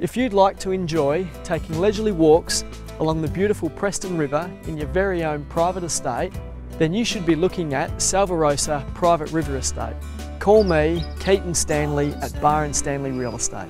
If you'd like to enjoy taking leisurely walks along the beautiful Preston River in your very own private estate, then you should be looking at Salvarosa Private River Estate. Call me, Keaton Standley at Barr and Standley Real Estate.